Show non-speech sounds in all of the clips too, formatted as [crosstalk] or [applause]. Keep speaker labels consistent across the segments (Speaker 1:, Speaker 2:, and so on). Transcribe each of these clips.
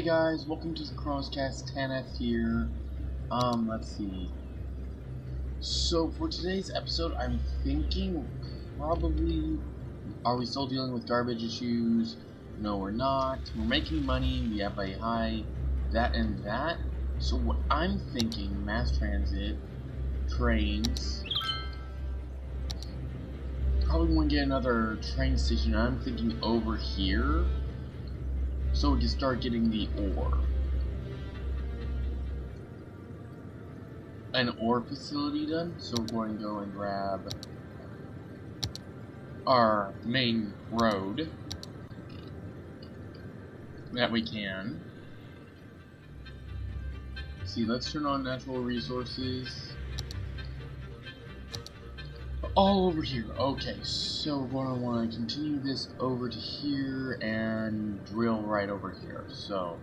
Speaker 1: Hey guys, welcome to the Chronoscast Tanetth here. Um, let's see. So for today's episode, I'm thinking probably, are we still dealing with garbage issues? No, we're not. We're making money. We have a high that and that. So what I'm thinking, mass transit, trains. Probably want to get another train station. I'm thinking over here so we can start getting the ore. An ore facility done, so we're going to go and grab our main road that we can. See, let's turn on natural resources. All over here. Okay, so we're gonna want to continue this over to here and drill right over here. So,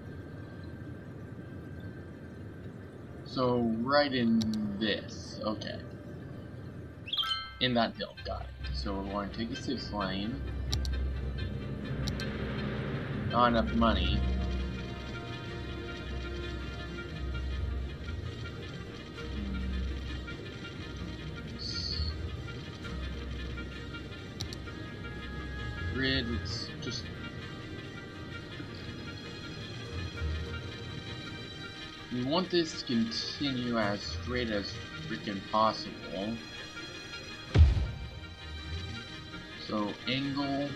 Speaker 1: so right in this. Okay, in that hill. Got it. So we're going to take a six lane. Not enough money. Grid, it's just we want this to continue as straight as freaking possible. So angle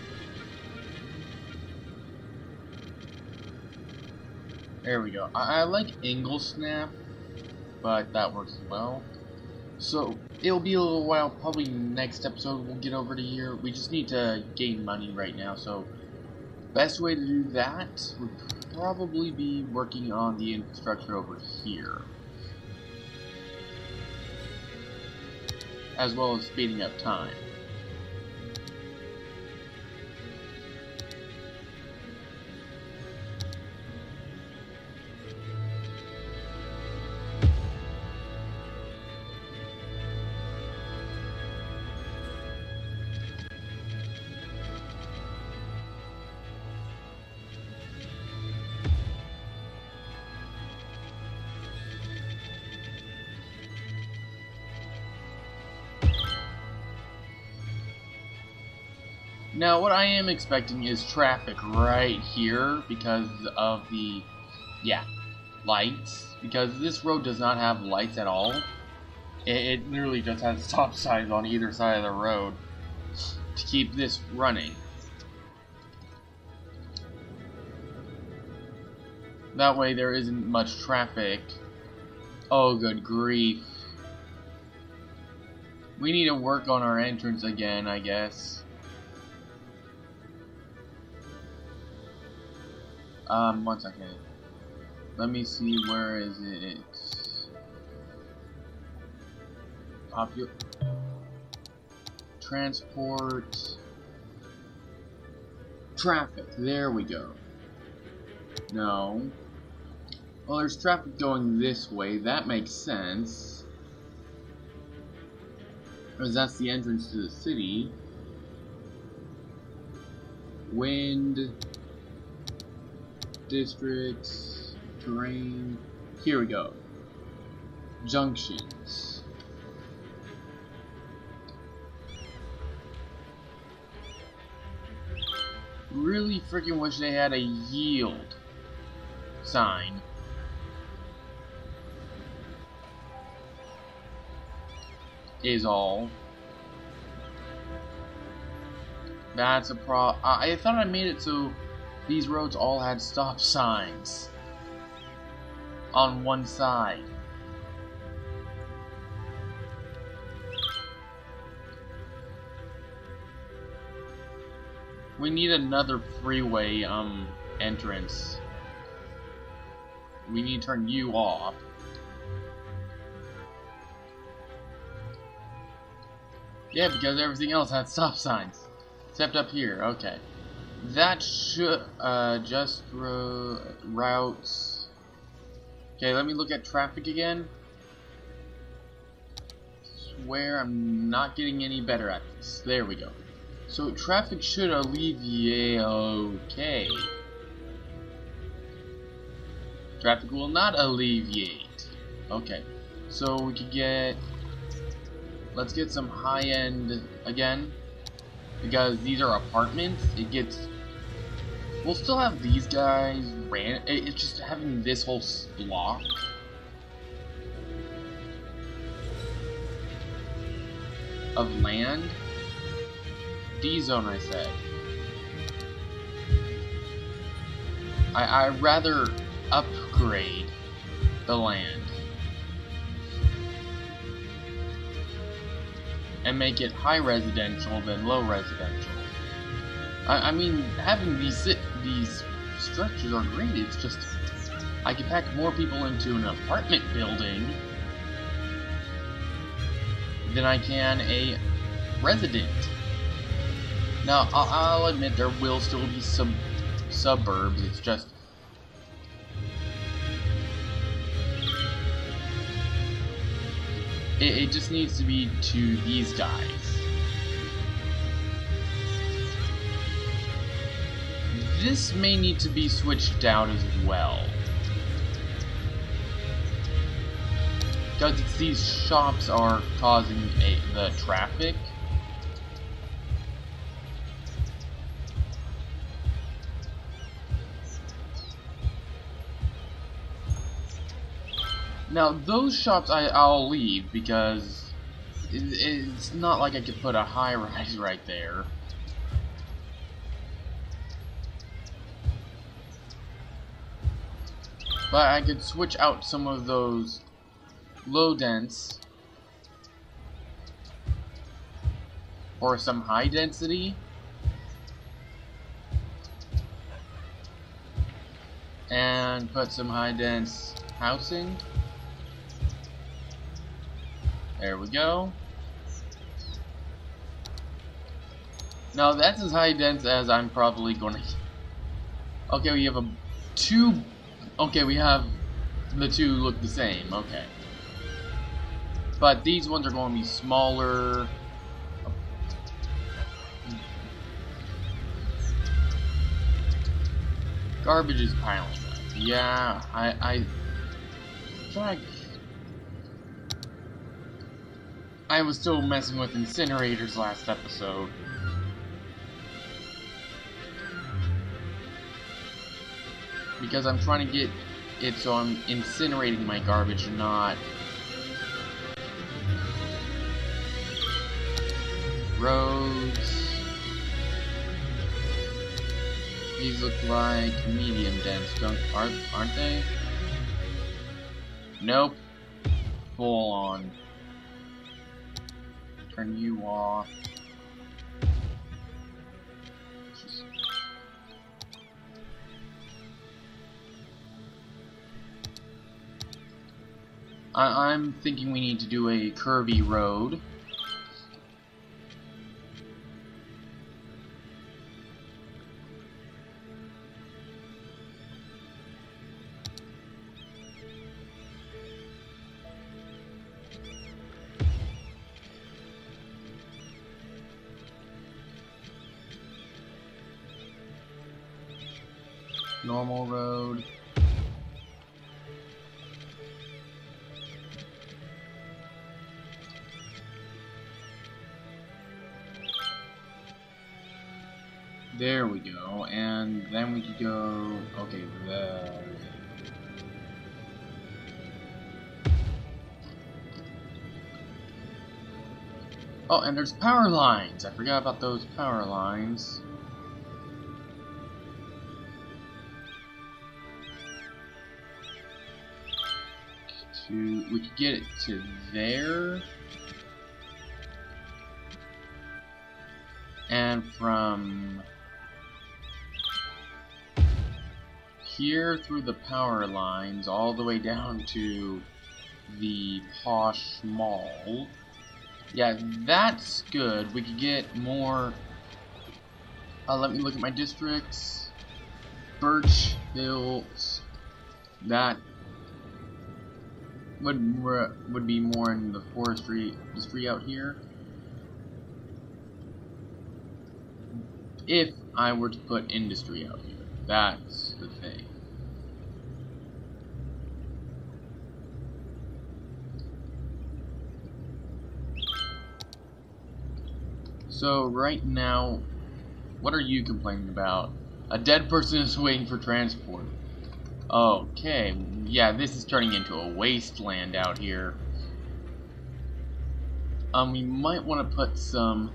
Speaker 1: There we go. I, I like angle snap, but that works well. So it'll be a little while. Probably next episode we'll get over to here. We just need to gain money right now. So best way to do that would probably be working on the infrastructure over here. As well as speeding up time. Now, what I am expecting is traffic right here because of the, yeah, lights. Because this road does not have lights at all. It, it literally just has [laughs] stop signs on either side of the road to keep this running. That way there isn't much traffic. Oh, good grief. We need to work on our entrance again, I guess. Um, one second. Let me see, where is it? Popular. Transport. Traffic, there we go. No. Well, there's traffic going this way, that makes sense. Because that's the entrance to the city. Wind districts, terrain. Here we go. Junctions. Really freaking wish they had a yield sign. Is all. That's a pro. I thought I made it so these roads all had stop signs on one side. We need another freeway um entrance. We need to turn you off. Yeah, because everything else had stop signs. Except up here, okay. That should uh, just routes. Okay, let me look at traffic again. Swear I'm not getting any better at this. There we go. So traffic should alleviate. Okay. Traffic will not alleviate. Okay. So we could get... Let's get some high-end again. Because these are apartments. It gets... We'll still have these guys ran... It's just having this whole block. Of land. D-zone, I said. I, I rather upgrade the land and make it high residential than low residential. I, I mean, having these these structures are great. It's just I can pack more people into an apartment building than I can a resident. Now, I'll, I'll admit there will still be some suburbs. It's just It, it just needs to be to these guys. This may need to be switched out as well. Because these shops are causing a, the traffic. Now, those shops I, I'll leave because it, it's not like I could put a high-rise [laughs] right there. But I could switch out some of those low dense for some high density. And put some high dense housing. There we go. Now that's as high dense as I'm probably gonna. [laughs] Okay, we have a two. Okay, we have the two look the same. Okay, but these ones are going to be smaller. Garbage is piling up. Yeah, I I. Try I was still messing with incinerators last episode. Because I'm trying to get it so I'm incinerating my garbage, not... Roads... These look like medium dense, don't aren't, aren't they? Nope. Full on turn you off. I I'm thinking we need to do a curvy road. normal road. There we go, and then we could go, okay, there. Oh, and there's power lines! I forgot about those power lines. to, we could get it to there. And from here through the power lines all the way down to the posh mall. Yeah, that's good. We could get more. Uh, let me look at my districts. Birch Hills. That would would be more in the forestry industry out here. If I were to put industry out here, that's the thing. So right now, what are you complaining about? A dead person is waiting for transport. Okay, yeah, this is turning into a wasteland out here. Um, we might want to put some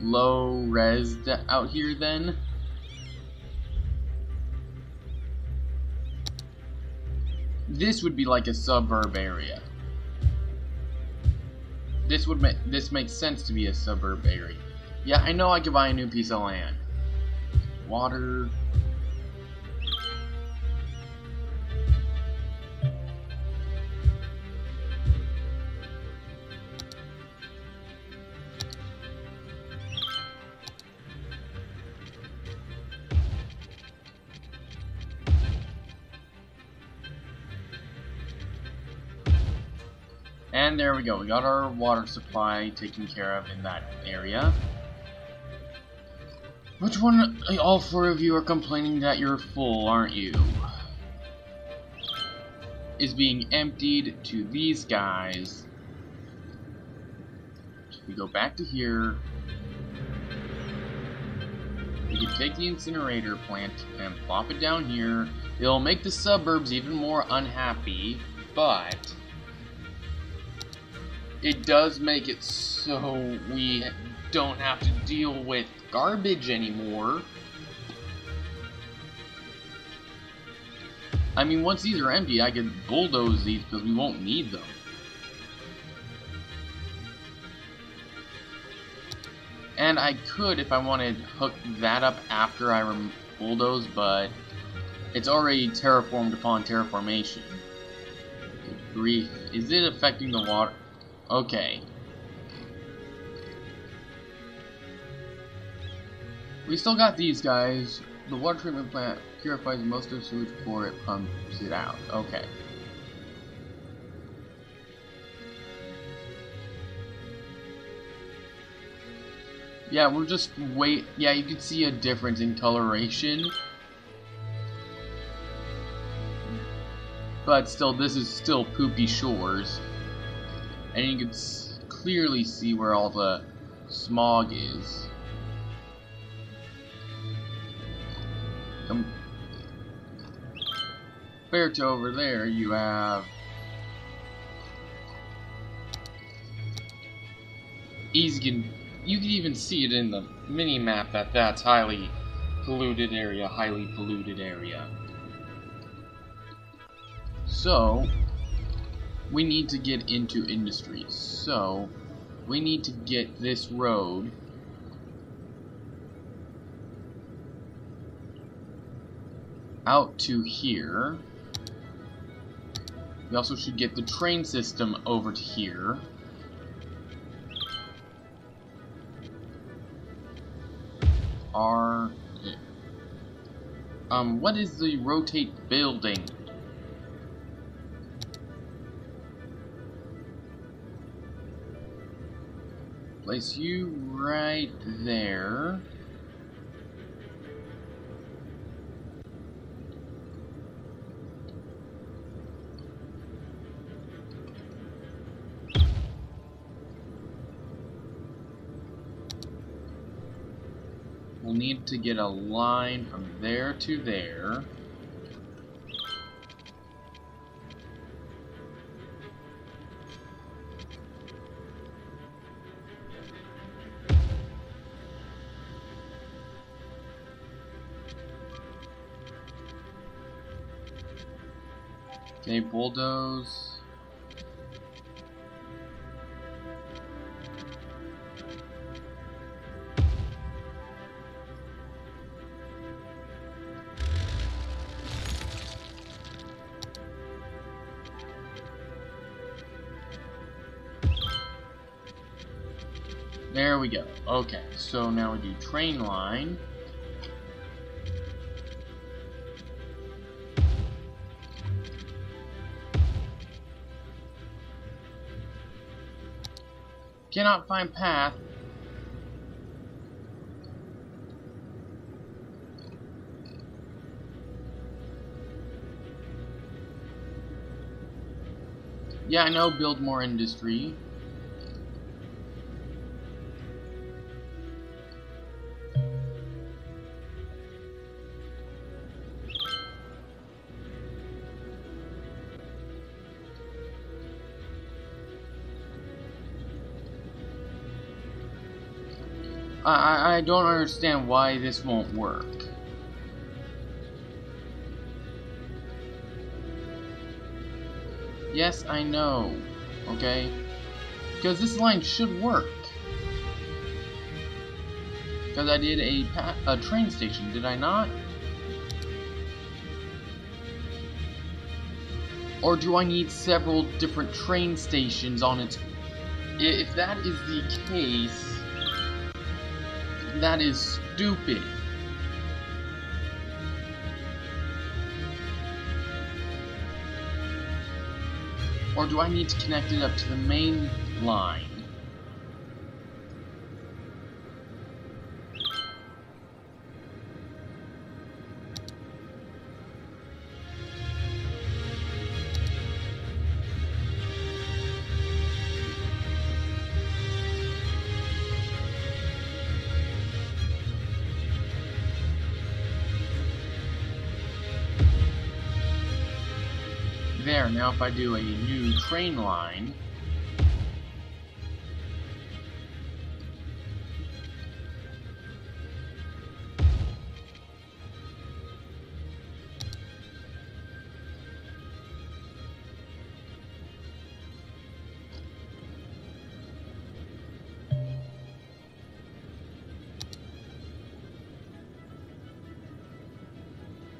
Speaker 1: low res out here then. This would be like a suburb area. This would make this makes sense to be a suburb area. Yeah, I know I could buy a new piece of land. Water, there we go, we got our water supply taken care of in that area. Which one, eh, all four of you are complaining that you're full, aren't you? Is being emptied to these guys. we go back to here, we can take the incinerator plant and plop it down here. It'll make the suburbs even more unhappy, but it does make it so we don't have to deal with garbage anymore. I mean, once these are empty, I can bulldoze these because we won't need them. And I could, if I wanted, hook that up after I bulldoze, but it's already terraformed upon terraformation. Grief. Is it affecting the water? Okay. We still got these guys. The water treatment plant purifies most of the sewage before it pumps it out. Okay. Yeah, we're just wait. Yeah, you can see a difference in coloration. But still, this is still poopy shores and you can clearly see where all the smog is. Um, Compared to over there, you have easy. You can even see it in the mini map that that's highly polluted area, highly polluted area. So, we need to get into industry. So, we need to get this road out to here. We also should get the train system over to here. R. Um, what is the rotate building? Place you right there. We'll need to get a line from there to there. Bulldoze. There we go. Okay, so now we do train line. Cannot find path. Yeah, I know, build more industry. Don't understand why this won't work. Yes, I know. Okay? Because this line should work. Because I did a, a train station, did I not? Or do I need several different train stations on its... If that is the case, that is stupid. Or do I need to connect it up to the main line? Now if I do a new train line,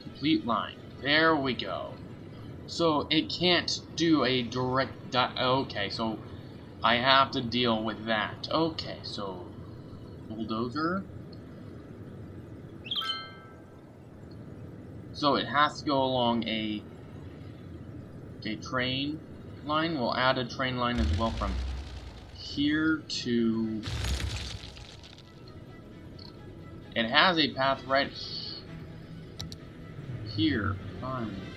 Speaker 1: complete line. There we go. So it can't do a direct okay, so I have to deal with that. Okay, so bulldozer. So it has to go along a a train line. We'll add a train line as well from here to it has a path right here. Fine.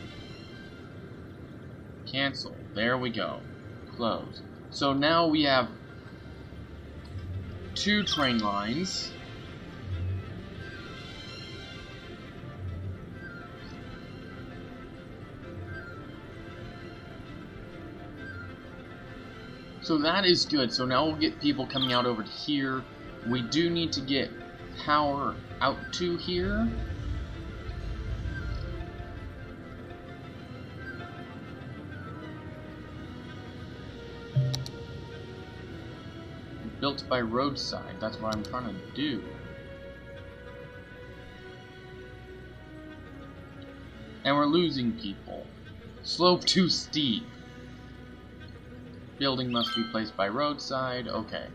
Speaker 1: Cancel. There we go. Close. So now we have two train lines. So that is good. So now we'll get people coming out over here. We do need to get power out to here. Built by roadside. That's what I'm trying to do. And we're losing people. Slope too steep. Building must be placed by roadside. Okay.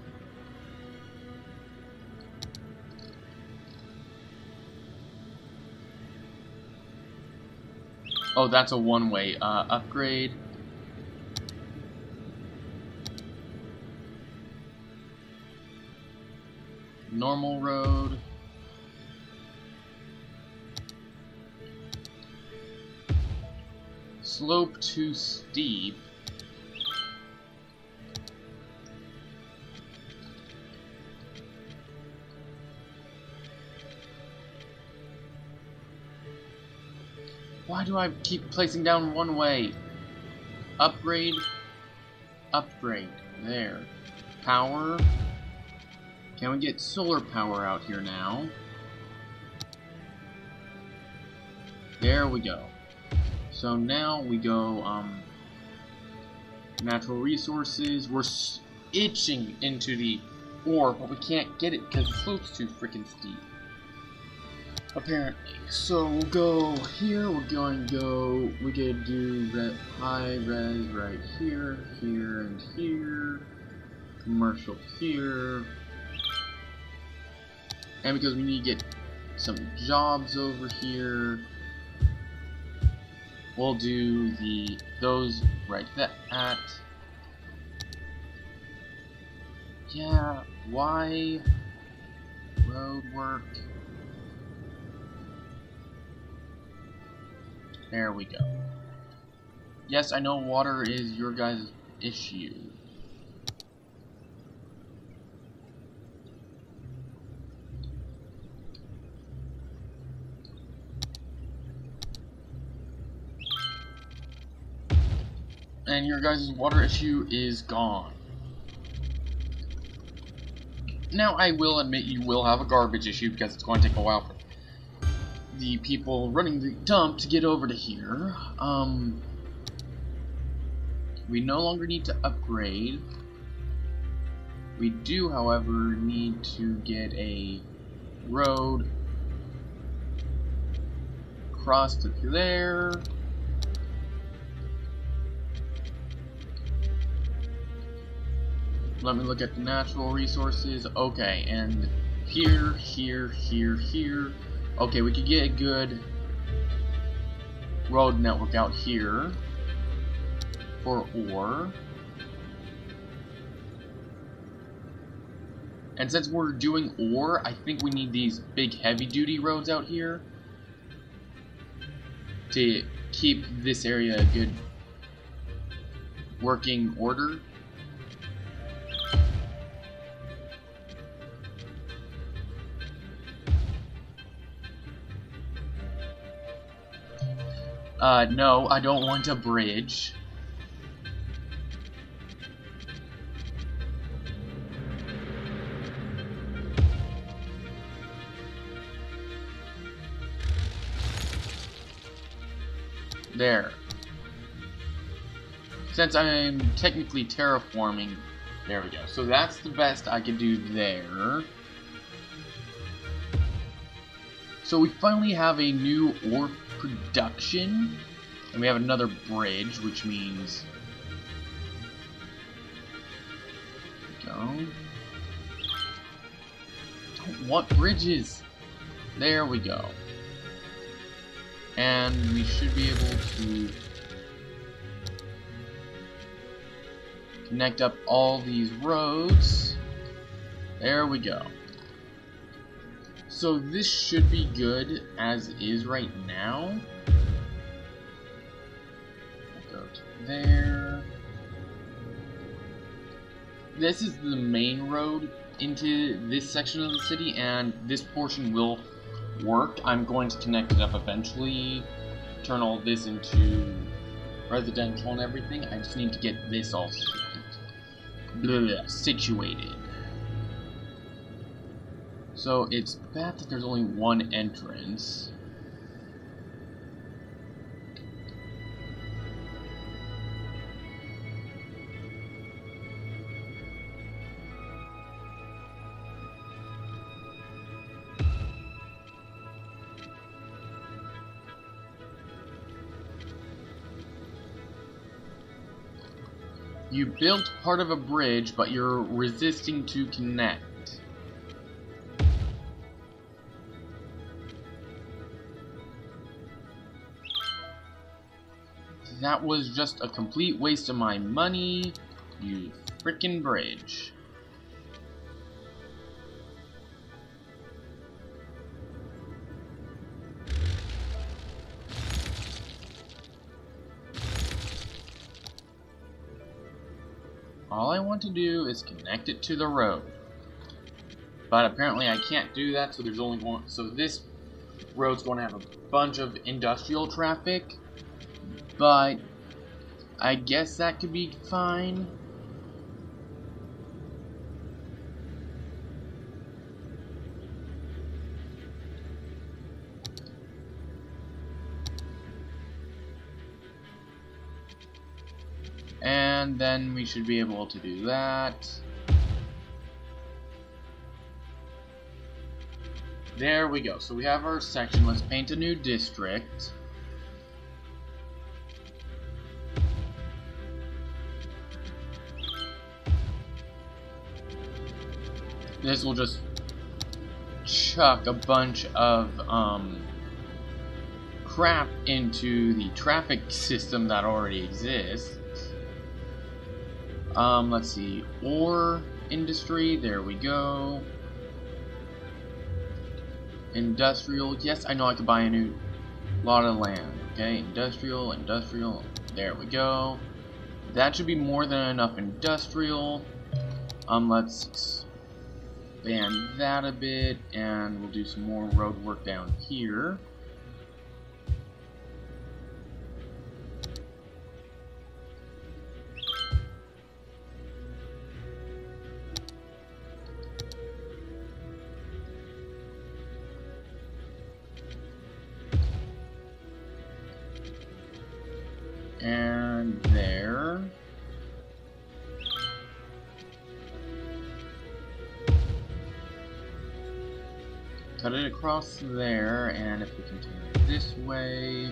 Speaker 1: Oh, that's a one-way uh, upgrade. Normal road. Slope too steep. Why do I keep placing down one way? Upgrade. Upgrade. There. Power. Can we get solar power out here now? There we go. So now we go, um, natural resources. We're itching into the ore, but we can't get it because the slope's too freaking steep. Apparently. So we'll go here, we're going to go, we could do re high res right here, here, and here. Commercial here, and because we need to get some jobs over here, we'll do the those right that at. Yeah, why road work? There we go. Yes, I know water is your guys' issue. And your guys' water issue is gone. Now, I will admit you will have a garbage issue because it's going to take a while for the people running the dump to get over to here. Um, we no longer need to upgrade. We do, however, need to get a road across to there. Let me look at the natural resources. Okay, and here, here, here, here. Okay, we could get a good road network out here for ore. And since we're doing ore, I think we need these big heavy-duty roads out here to keep this area a good working order. Uh, no, I don't want a bridge. There. Since I'm technically terraforming, there we go. So that's the best I can do there. So we finally have a new ore production, and we have another bridge, which means... Go. Don't want bridges! There we go and we should be able to connect up all these roads. There we go. So this should be good as is right now. Go to there. This is the main road into this section of the city, and this portion will work. I'm going to connect it up eventually, turn all this into residential and everything. I just need to get this all blah, situated. So it's bad that there's only one entrance. You built part of a bridge, but you're resisting to connect. That was just a complete waste of my money, you frickin' bridge. All I want to do is connect it to the road. But apparently I can't do that, so there's only one. So this road's going to have a bunch of industrial traffic. But I guess that could be fine. And then we should be able to do that. There we go. So we have our section. Let's paint a new district. This will just chuck a bunch of um, crap into the traffic system that already exists. Um, let's see. Ore industry, there we go. Industrial, yes, I know I could buy a new lot of land. Okay, industrial, industrial, there we go. That should be more than enough industrial. Um, let's expand that a bit, and we'll do some more road work down here. And there. Cut it across there, and if we continue this way...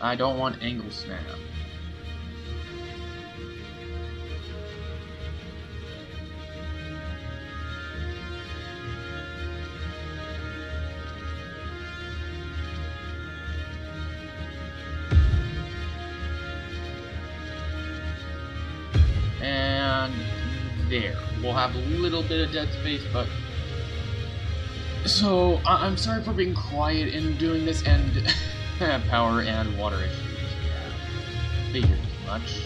Speaker 1: I don't want angle snap. We'll have a little bit of dead space, but... So, I I'm sorry for being quiet in doing this, and [laughs] power and water issues. Figured much.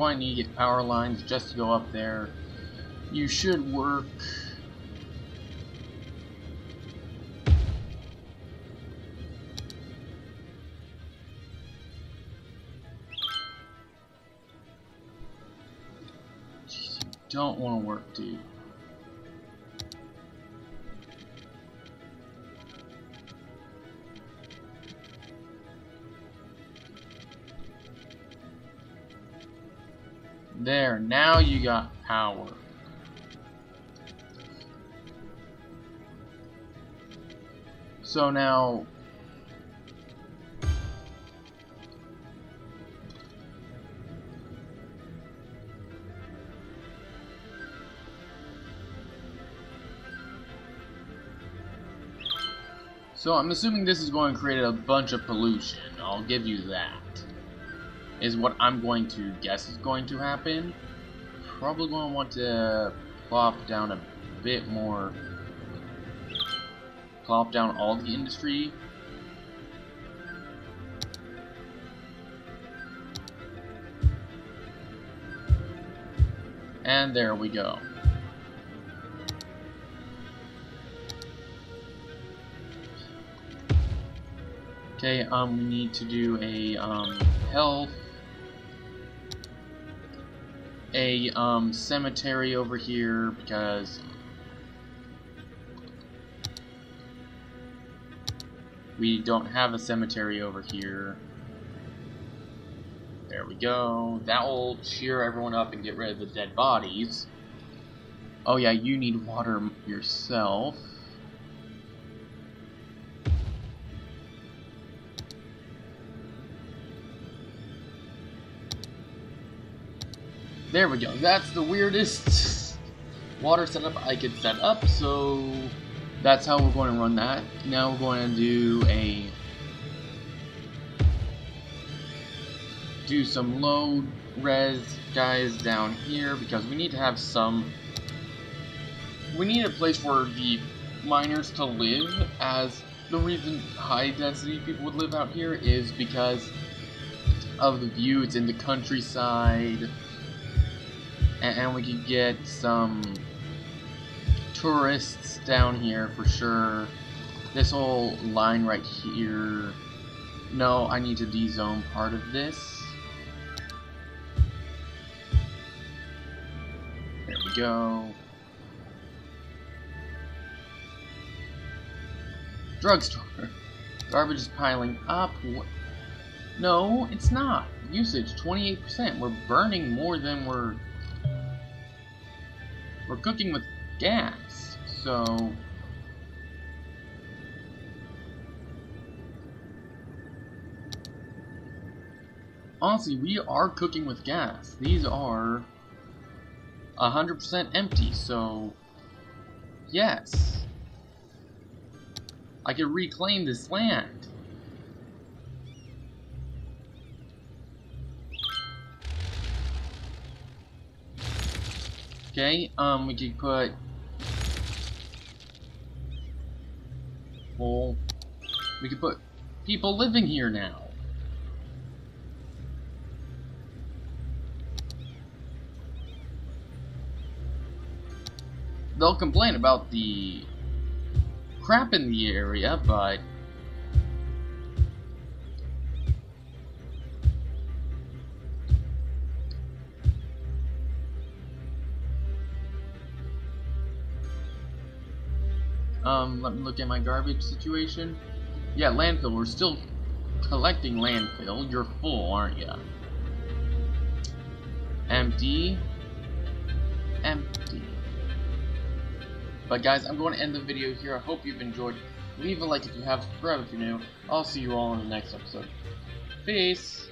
Speaker 1: Going to need to get power lines just to go up there. You should work... Don't want to work, dude. There, now you got power. So now... So I'm assuming this is going to create a bunch of pollution. I'll give you that is what I'm going to guess is going to happen. Probably going to want to plop down a bit more, plop down all the industry. And there we go. Okay, um, we need to do a, um, health a um, cemetery over here because we don't have a cemetery over here. There we go. That will cheer everyone up and get rid of the dead bodies. Oh yeah, you need water yourself. There we go. That's the weirdest water setup I could set up, so that's how we're going to run that. Now we're going to do a do some low res guys down here because we need to have some we need a place for the miners to live as the reason high density people would live out here is because of the view it's in the countryside and we could get some tourists down here for sure. This whole line right here. No, I need to de-zone part of this. There we go. Drugstore. Garbage is piling up. No, it's not. Usage, 28%. We're burning more than we're we're cooking with gas, so... Honestly, we are cooking with gas. These are 100% empty, so... Yes. I can reclaim this land. Okay, um, we could put full. We could put people living here now. They'll complain about the crap in the area, but Um, let me look at my garbage situation. Yeah, landfill. We're still collecting landfill. You're full, aren't you? Empty. Empty. But guys, I'm going to end the video here. I hope you've enjoyed. Leave a like if you have, subscribe if you're new. I'll see you all in the next episode. Peace!